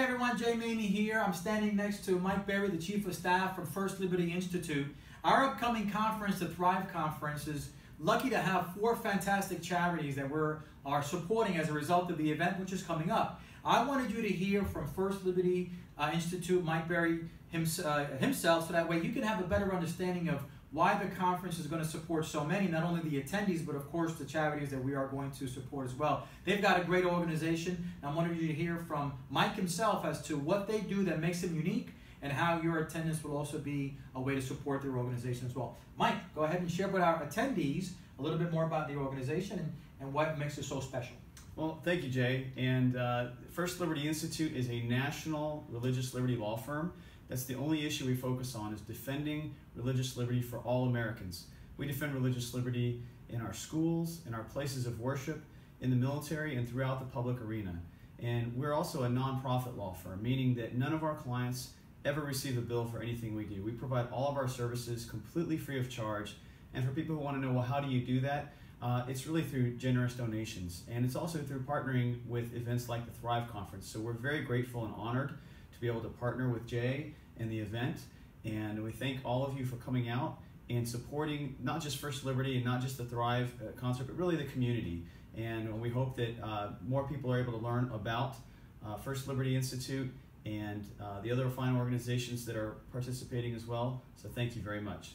Hey everyone, Jay Maymi here. I'm standing next to Mike Berry, the Chief of Staff from First Liberty Institute. Our upcoming conference, the Thrive Conference, is lucky to have four fantastic charities that we're are supporting as a result of the event which is coming up. I wanted you to hear from First Liberty uh, Institute, Mike Berry uh, himself, so that way you can have a better understanding of why the conference is going to support so many, not only the attendees, but of course the charities that we are going to support as well. They've got a great organization. I wanted you to hear from Mike himself as to what they do that makes them unique and how your attendance will also be a way to support their organization as well. Mike, go ahead and share with our attendees a little bit more about the organization and, and what makes it so special. Well, thank you, Jay. And uh, First Liberty Institute is a national religious liberty law firm that's the only issue we focus on is defending religious liberty for all Americans. We defend religious liberty in our schools, in our places of worship, in the military, and throughout the public arena. And we're also a nonprofit law firm, meaning that none of our clients ever receive a bill for anything we do. We provide all of our services completely free of charge. And for people who want to know, well, how do you do that? Uh, it's really through generous donations. And it's also through partnering with events like the Thrive Conference. So we're very grateful and honored to be able to partner with Jay and the event. And we thank all of you for coming out and supporting not just First Liberty and not just the Thrive uh, concert, but really the community. And we hope that uh, more people are able to learn about uh, First Liberty Institute and uh, the other fine organizations that are participating as well. So thank you very much.